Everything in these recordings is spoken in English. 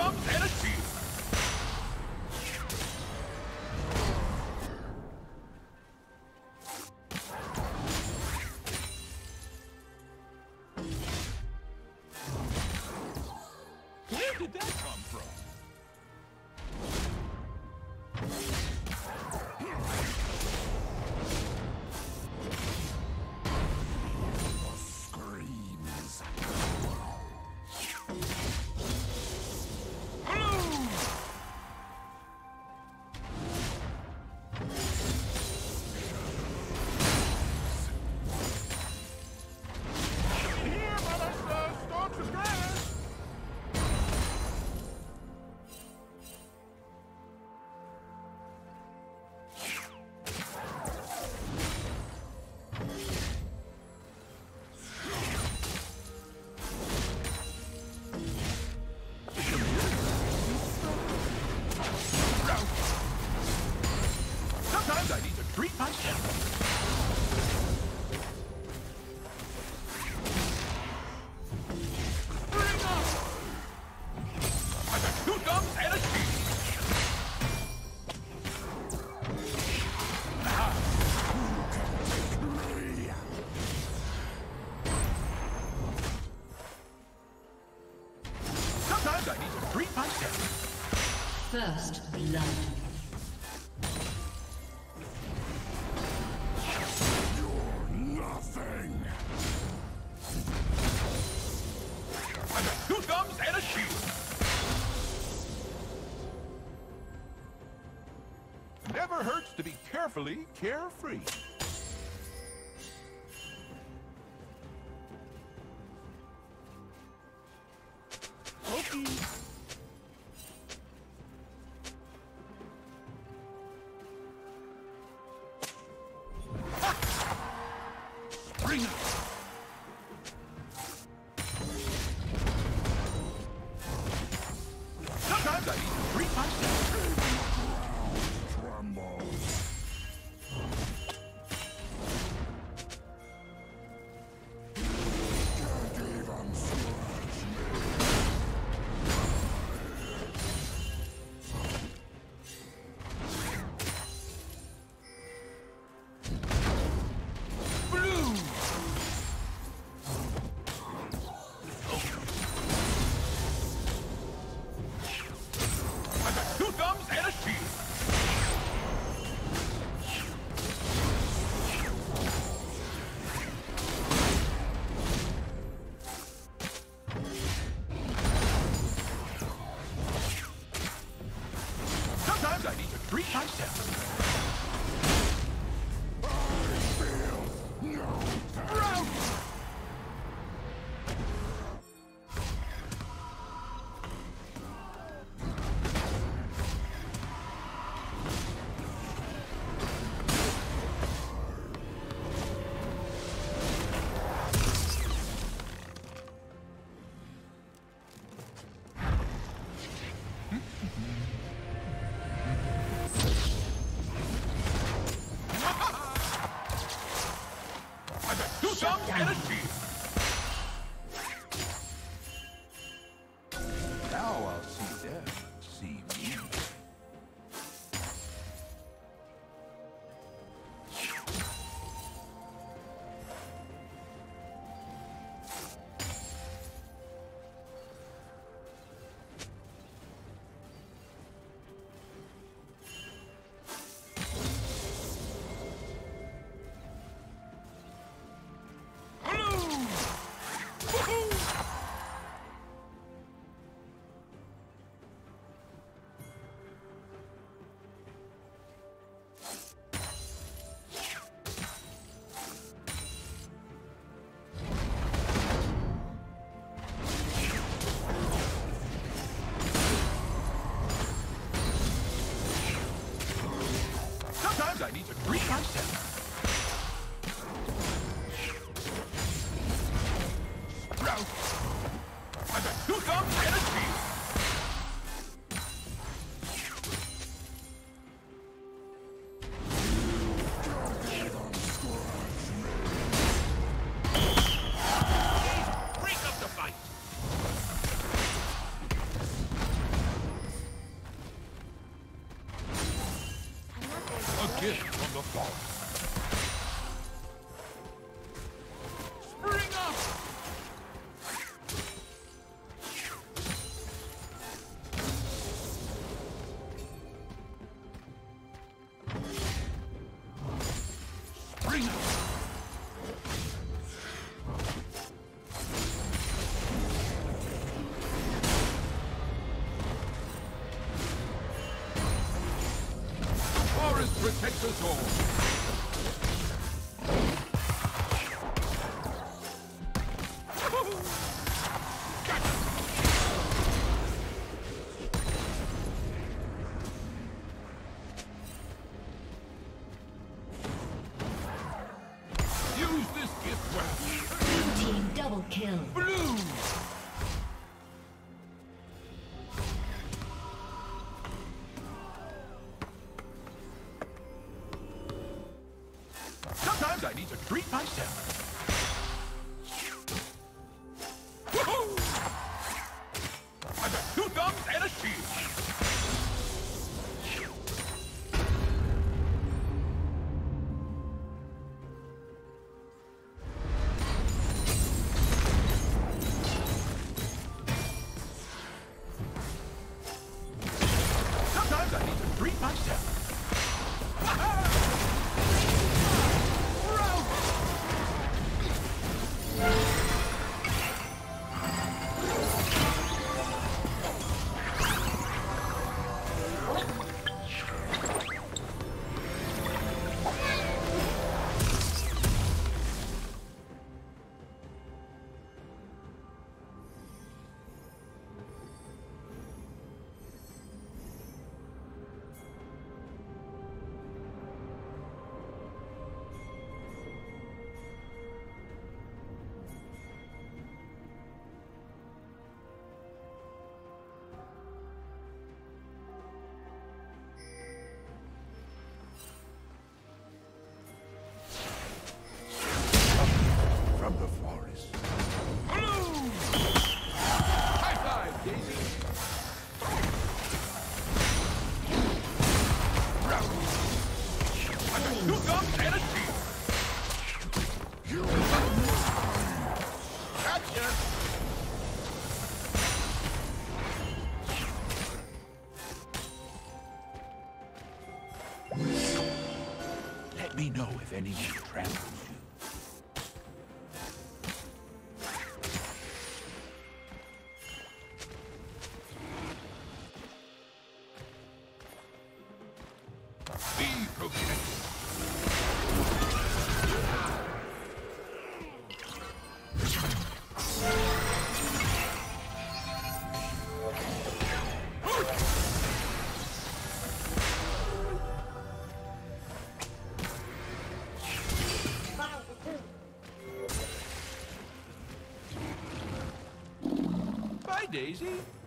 gums and a carefully carefree. Bring it. of balance. Protect us all. need to treat myself. Let me know if any travels you. Hi, Daisy.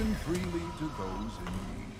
Given freely to those in need.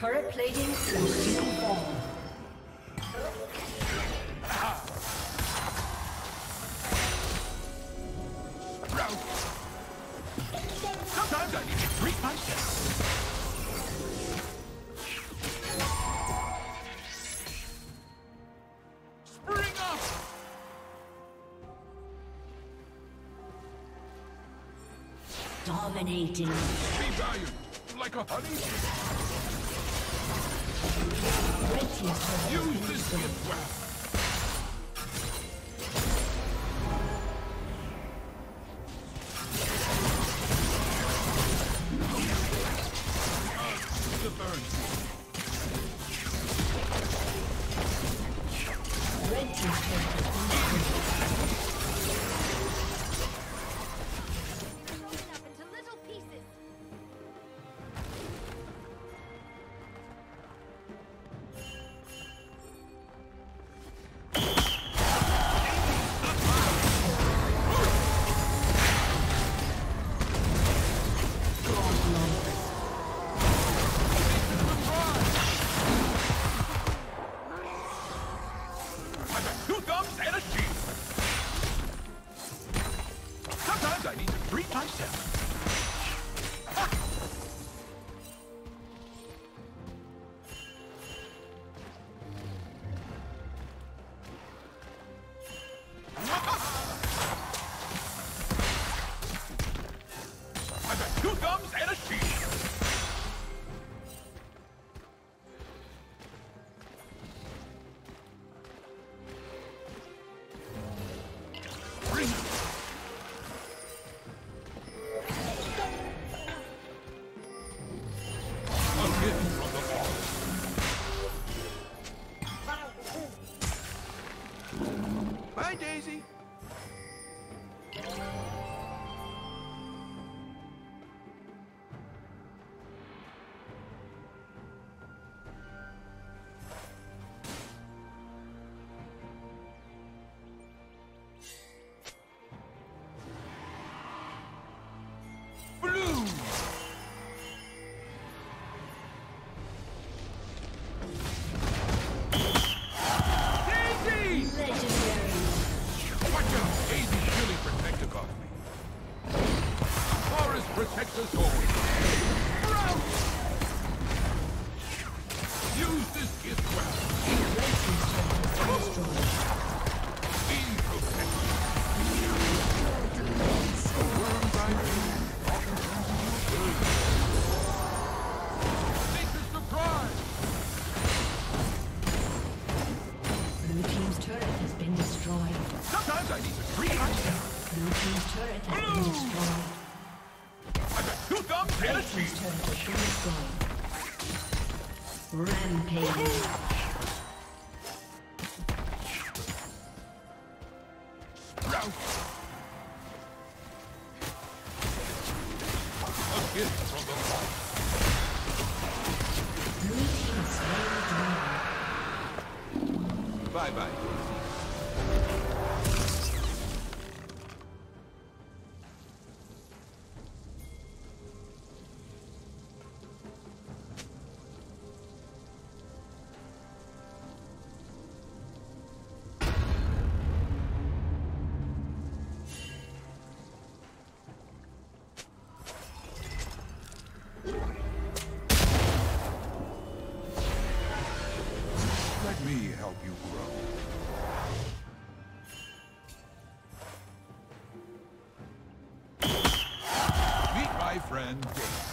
Turret plating will soon fall. Round. Sometimes I need to treat myself. Spring up! Dominating. Be valued like a honey. Use this gift well. two thumbs and a shield. Bye bye. You grow. Meet my friend Dave.